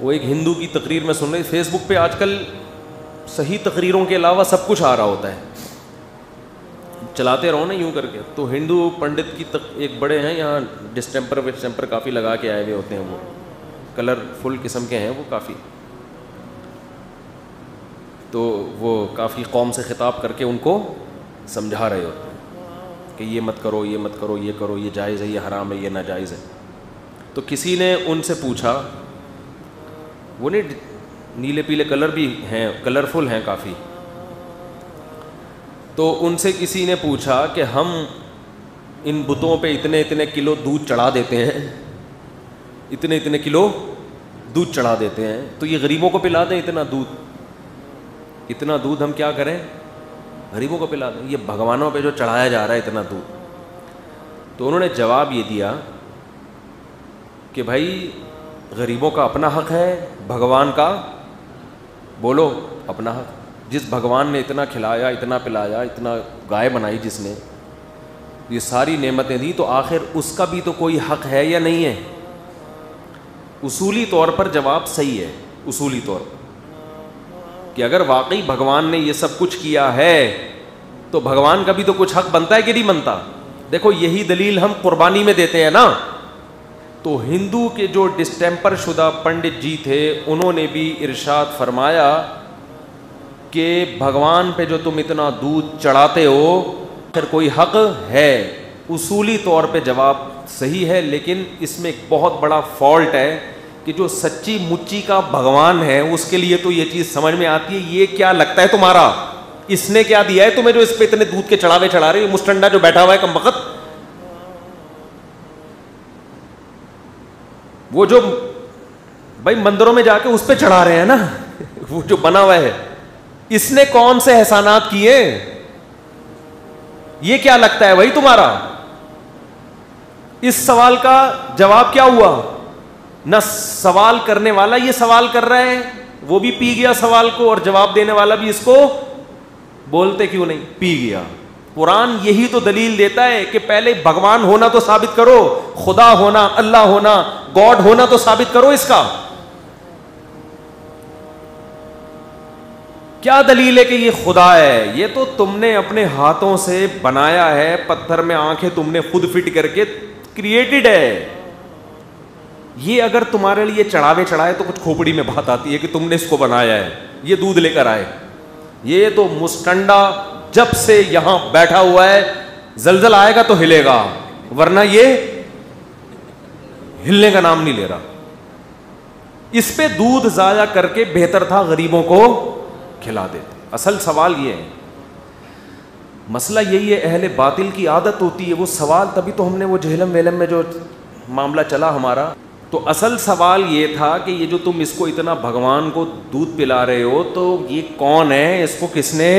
वो एक हिंदू की तकरीर में सुन रही फेसबुक पे आजकल सही तकरीरों के अलावा सब कुछ आ रहा होता है। चलाते रहो ना यूँ करके। तो हिंदू पंडित की तक एक बड़े हैं, यहाँ डिस्टेम्पर विस्टेम्पर काफ़ी लगा के आए हुए होते हैं वो। कलरफुल किस्म के हैं वो काफ़ी। तो वो काफ़ी कौम से ख़िताब करके उनको समझा रहे होते हैं कि ये मत करो, ये मत करो, ये करो, ये जायज़ है, ये हराम है, ये नाजायज़ है। तो किसी ने उनसे पूछा वो नहीं, नीले पीले कलर भी हैं कलरफुल हैं काफ़ी। तो उनसे किसी ने पूछा कि हम इन बुतों पे इतने इतने किलो दूध चढ़ा देते हैं। इतने इतने किलो दूध चढ़ा देते हैं। तो ये गरीबों को पिला दें इतना दूध। इतना दूध हम क्या करें? गरीबों को पिला दें। ये भगवानों पे जो चढ़ाया जा रहा है इतना दूध। तो उन्होंने जवाब ये दिया कि भाई गरीबों का अपना हक है, भगवान का? बोलो, अपना हक। जिस भगवान ने इतना खिलाया, इतना पिलाया, इतना गाय बनाई जिसने, ये सारी नेमतें दी तो आखिर उसका भी तो कोई हक है या नहीं है? उसूली तौर पर जवाब सही है, उसूली तौर पर। कि अगर वाकई भगवान ने ये सब कुछ किया है तो भगवान का भी तो कुछ हक बनता है कि नहीं बनता? देखो, यही दलील हम कुर्बानी में देते हैं ना? तो हिंदू के जो डिस्टेम्पर शुदा पंडित जी थे, उन्होंने भी इरशाद फरमाया कि भगवान पे जो तुम इतना दूध चढ़ाते हो, फिर कोई हक है? उसूली तौर पे जवाब सही है, लेकिन इसमें एक बहुत बड़ा फॉल्ट है कि जो सच्ची मुच्ची का भगवान है, उसके लिए तो ये चीज़ समझ में आती है, ये क्या लगता है तुम्हारा? इसने क्या दिया है तुम्हें जो इस पे इतने दूध के चढ़ावे चढ़ा रहे मुस्टंडा जो बैठा हुआ है कम वक्त? वो जो भाई मंदिरों में जाके उस पर चढ़ा रहे हैं ना, वो जो बना हुआ है, इसने कौन से एहसानात किए? ये क्या लगता है भाई तुम्हारा? इस सवाल का जवाब क्या हुआ? न सवाल करने वाला ये सवाल कर रहा है, वो भी पी गया सवाल को और जवाब देने वाला भी इसको, बोलते क्यों नहीं? पी गया। कुरान यही तो दलील देता है कि पहले भगवान होना तो साबित करो, खुदा होना, अल्लाह होना, गॉड होना तो साबित करो इसका। क्या दलील है कि ये खुदा है? ये तो तुमने अपने हाथों से बनाया है, पत्थर में आँखें तुमने खुद फिट करके क्रिएटेड है। ये अगर तुम्हारे लिए चढ़ावे चढ़ाए तो कुछ खोपड़ी में बात आती है कि तुमने इसको बनाया है, ये दूध लेकर आए। ये तो मुस्टंडा जब से यहाँ बैठा हुआ है, जलजल आएगा तो हिलेगा। वरना ये हिलने का नाम नहीं ले रहा। इस पे दूध जाया करके बेहतर था गरीबों को खिला देते। असल सवाल ये है। मसला यही है, अहले बातिल की आदत होती है, वो सवाल तभी तो हमने वो जहलम वेलम में जो मामला चला हमारा। तो असल सवाल ये था कि ये जो तुम इसको इतना भगवान को दूध पिला रहे हो तो ये कौन है? इसको किसने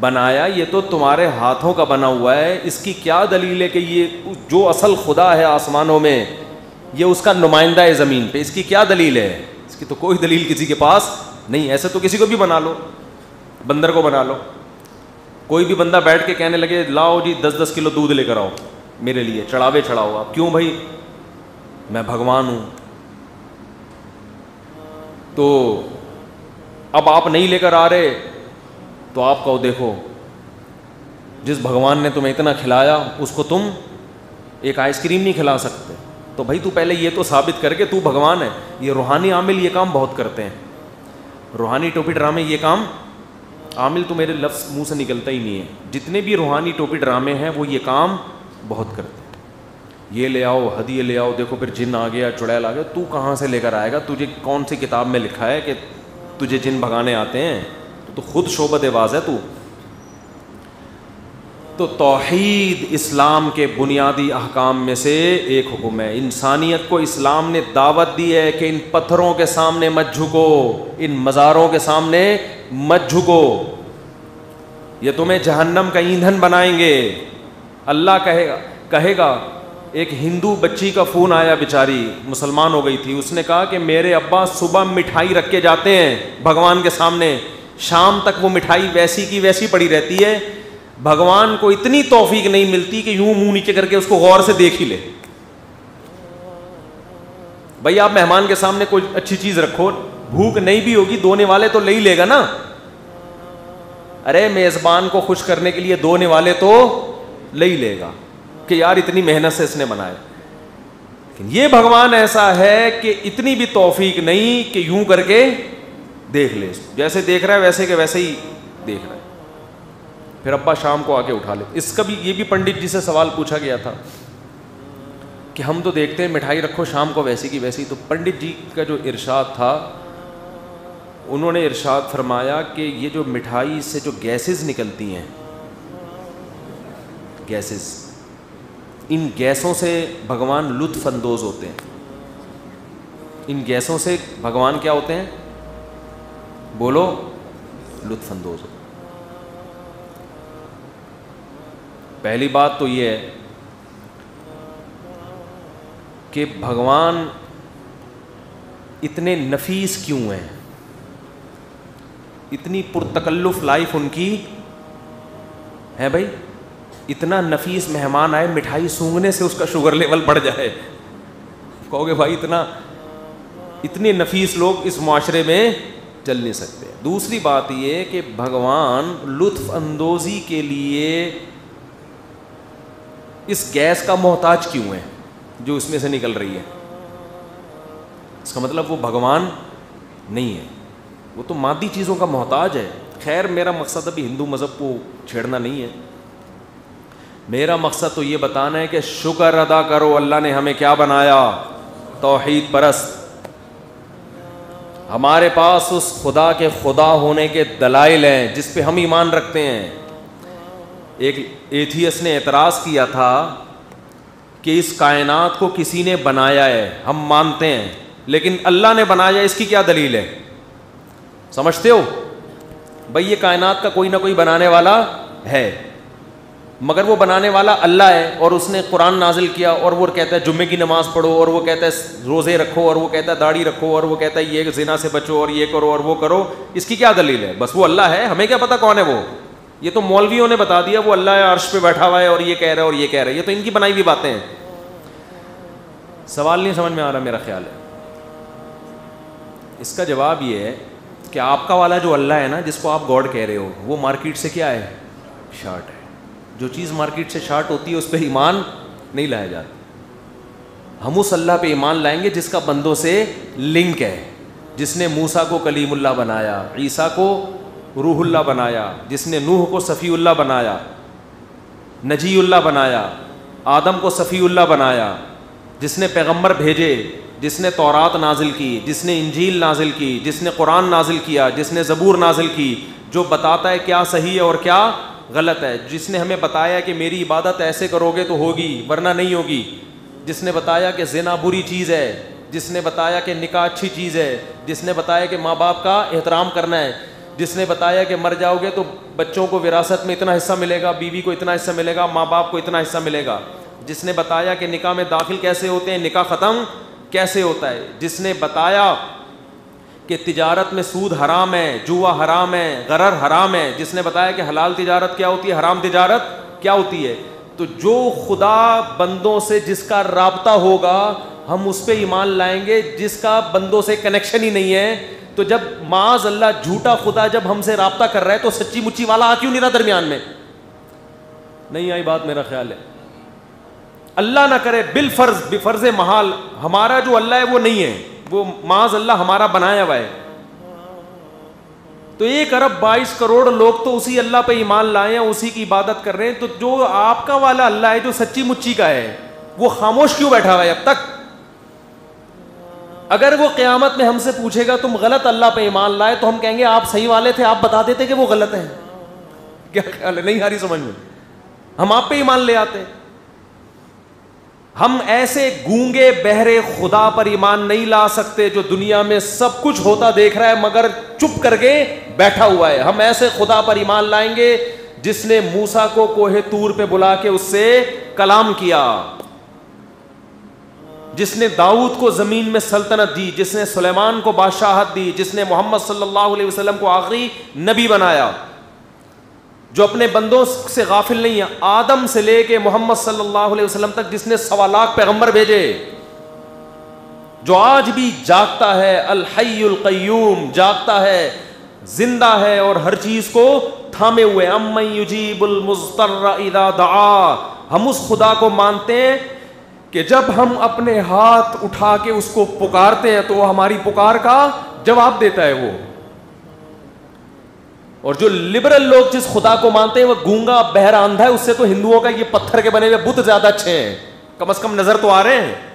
बनाया, ये तो तुम्हारे हाथों का बना हुआ है। इसकी क्या दलील है कि ये जो असल खुदा है आसमानों में, ये उसका नुमाइंदा है ज़मीन पे? इसकी क्या दलील है? इसकी तो कोई दलील किसी के पास नहीं। ऐसे तो किसी को भी बना लो, बंदर को बना लो। कोई भी बंदा बैठ के कहने लगे, लाओ जी दस दस किलो दूध लेकर आओ मेरे लिए, चढ़ावे चढ़ाओ आप। क्यों भाई? मैं भगवान हूँ। तो अब आप नहीं लेकर आ रहे तो आप कहो, देखो, जिस भगवान ने तुम्हें इतना खिलाया, उसको तुम एक आइसक्रीम नहीं खिला सकते। तो भाई, तू पहले ये तो साबित करके तू भगवान है। ये रूहानी आमिल ये काम बहुत करते हैं। रूहानी टोपी ड्रामे ये काम, आमिल तो मेरे लफ्ज़ मुँह से निकलता ही नहीं है। जितने भी रूहानी टोपी ड्रामे हैं, वो ये काम बहुत करते हैं। ये ले आओ हदिये ले आओ, देखो फिर जिन आ गया, चुड़ैल आ गया, तू कहाँ से लेकर आएगा? तुझे कौन सी किताब में लिखा है कि तुझे जिन भगाने आते हैं? तो, खुद शोबत वाज है तू। तो तोहीद इस्लाम के बुनियादी अहकाम में से एक हुक्म है। इंसानियत को इस्लाम ने दावत दी है कि इन पत्थरों के सामने मत झुको इन मज़ारों के सामने मत झुको। ये तुम्हें जहन्नम का ईंधन बनाएँगे। अल्लाह कहेगा कहेगा एक हिंदू बच्ची का फ़ोन आया बेचारी मुसलमान हो गई थी। उसने कहा कि मेरे अब्बा सुबह मिठाई रख के जाते हैं भगवान के सामने। शाम तक वो मिठाई वैसी की वैसी पड़ी रहती है। भगवान को इतनी तौफीक नहीं मिलती कि यूँ मुँह नीचे करके उसको गौर से देख ही ले। भाई, आप मेहमान के सामने कोई अच्छी चीज़ रखो, भूख नहीं भी होगी, दोने वाले तो ले ही लेगा ना। अरे, मेजबान को खुश करने के लिए दोने वाले तो ले ही लेगा, कि यार इतनी मेहनत से इसने बनाया। ये भगवान ऐसा है कि इतनी भी तौफीक नहीं कि यूँ करके देख ले जैसे देख रहा है, वैसे के वैसे ही देख रहा है। फिर अब्बा शाम को आके उठा ले इसका भी, ये भी पंडित जी से सवाल पूछा गया था कि हम तो देखते हैं, मिठाई रखो शाम को वैसी की वैसी। तो पंडित जी का जो इरशाद था, उन्होंने इरशाद फरमाया कि ये जो मिठाई से जो गैसेस निकलती हैं, गैसेस, इन गैसों से भगवान लुत्फ अंदोज होते हैं। इन गैसों से भगवान क्या होते हैं? बोलो लुत्फ अंदोज होते पहली बात तो ये है कि भगवान इतने नफीस क्यों हैं? इतनी पुरतकल्लुफ लाइफ उनकी है भाई? इतना नफीस मेहमान आए, मिठाई सूंघने से उसका शुगर लेवल बढ़ जाए। कहोगे भाई, इतना, इतने नफीस लोग इस माशरे में चल नहीं सकते। दूसरी बात ये कि भगवान लुत्फ अंदोजी के लिए इस गैस का मोहताज क्यों है, जो इसमें से निकल रही है? इसका मतलब वो भगवान नहीं है। वो तो मादी चीज़ों का मोहताज है। खैर, मेरा मकसद अभी हिंदू मज़हब को छेड़ना नहीं है। मेरा मकसद तो ये बताना है कि शुक्र अदा करो, अल्लाह ने हमें क्या बनाया? तोहहीद परस्त। हमारे पास उस खुदा के खुदा होने के दलाइल हैं, जिस पे हम ईमान रखते हैं। एक एथियस ने एतराज़ किया था कि इस कायनात को किसी ने बनाया है, हम मानते हैं, लेकिन अल्लाह ने बनाया इसकी क्या दलील है? समझते हो? भाई, ये कायनात का कोई ना कोई बनाने वाला है। मगर वो बनाने वाला अल्लाह है और उसने कुरान नाजिल किया और वो कहता है, जुम्मे की नमाज़ पढ़ो और वो कहता है, रोज़े रखो और वो कहता है, दाढ़ी रखो और वो कहता है, ये जिना से बचो और ये करो और वो करो। इसकी क्या दलील है? बस वो अल्लाह है? हमें क्या पता कौन है वो? ये तो मौलवियों ने बता दिया, वो अल्लाह अर्श पे बैठा हुआ है और ये कह रहा है और ये कह रहा है। ये तो इनकी बनाई हुई बातें हैं। सवाल नहीं समझ में आ रहा मेरा ख्याल है। इसका जवाब ये है कि आपका वाला जो अल्लाह है ना, जिसको आप गॉड कह रहे हो, वो मार्केट से क्या है? शार्ट है। जो चीज़ मार्केट से शार्ट होती है, उस पर ईमान नहीं लाया जाता। हम उस अल्लाह पे ईमान लाएँगे जिसका बंदों से लिंक है, जिसने मूसा को कलीमुल्ला बनाया, ईसा को रूहुल्ला बनाया, जिसने नूह को सफ़ीउल्ला बनाया नजीउल्ला बनाया, आदम को सफ़ीउल्ला बनाया, जिसने पैगंबर भेजे, जिसने तौरात नाजिल की, जिसने इंजील नाजिल की, जिसने कुरान नाजिल किया, जिसने ज़बूर नाजिल की, जो बताता है क्या सही है और क्या गलत है। जिसने हमें बताया कि मेरी इबादत ऐसे करोगे तो होगी, वरना नहीं होगी। जिसने बताया कि जिना बुरी चीज़ है, जिसने बताया कि निकाह अच्छी चीज़ है, जिसने बताया कि माँ बाप का एहतराम करना है, जिसने बताया कि मर जाओगे तो बच्चों को विरासत में इतना हिस्सा मिलेगा, बीवी को इतना हिस्सा मिलेगा माँ बाप को इतना हिस्सा मिलेगा। जिसने बताया कि निकाह में दाखिल कैसे होते हैं, निकाह ख़त्म कैसे होता है। जिसने बताया कि तिजारत में सूद हराम है, जुआ हराम है, गरर हराम है। जिसने बताया कि हलाल तिजारत क्या होती है, हराम तिजारत क्या होती है? तो जो खुदा बंदों से जिसका रबता होगा, हम उस पर ईमान लाएँगे, जिसका बंदों से कनेक्शन ही नहीं है। तो जब माज अल्लाह झूठा खुदा जब हमसे रबता कर रहा है तो सच्ची मुच्ची वाला आ क्यों नहीं रहा दरमियान में? नहीं आई बात, मेरा ख्याल है। अल्लाह ना करे बिल फ़र्ज़ बेफर्ज महाल हमारा जो अल्लाह है वो नहीं है। वो माज अल्लाह हमारा बनाया हुआ है। तो एक अरब बाईस करोड़ लोग तो उसी अल्लाह पे ईमान लाए हैं, उसी की इबादत कर रहे हैं। तो जो आपका वाला अल्लाह है, जो सच्ची मुच्ची का है, वो खामोश क्यों बैठा हुआ है अब तक? अगर वो क़यामत में हमसे पूछेगा, तुम गलत अल्लाह पे ईमान लाए? तो हम कहेंगे, आप सही वाले थे, आप बता देते कि वो गलत है। क्या ख्याल है? नहीं रही समझ में। हम आप पे ईमान ले आते हम ऐसे गूँगे बहरे खुदा पर ईमान नहीं ला सकते जो दुनिया में सब कुछ होता देख रहा है, मगर चुप करके बैठा हुआ है। हम ऐसे खुदा पर ईमान लाएँगे जिसने मूसा को कोहे तूर पे बुला के उससे कलाम किया। जिसने दाऊद को ज़मीन में सल्तनत दी, जिसने सुलेमान को बादशाहत दी, जिसने मोहम्मद सल्लल्लाहु अलैहि वसल्लम को आखिरी नबी बनाया। जो अपने बंदों से गाफिल नहीं है, आदम से लेके मोहम्मद सल्लल्लाहु अलैहि वसल्लम तक जिसने सवा लाख पैगंबर भेजे, जो आज भी जागता है अल हय्युल कय्यूम, जागता है, ज़िंदा है और हर चीज़ को थामे हुए दआ। हम उस खुदा को मानते हैं कि जब हम अपने हाथ उठा के उसको पुकारते हैं तो हमारी पुकार का जवाब देता है वो। और जो लिबरल लोग जिस खुदा को मानते हैं, वह गूँगा, बहरा, अंधा है, उससे तो हिंदुओं का ये पत्थर के बने हुए बुत ज़्यादा अच्छे हैं। कम अज कम नज़र तो आ रहे हैं।